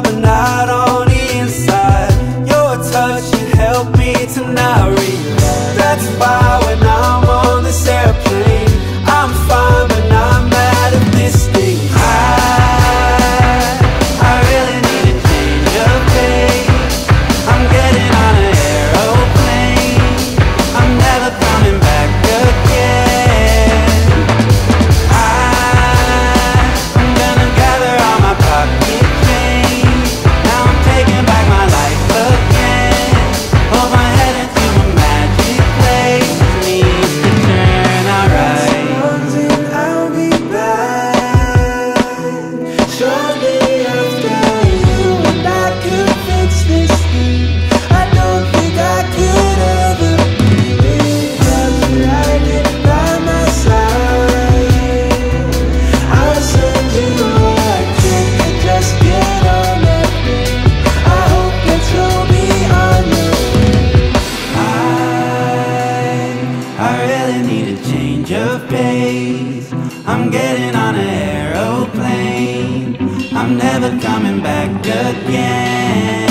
but now. Really need a change of pace. I'm getting on an aeroplane. I'm never coming back again.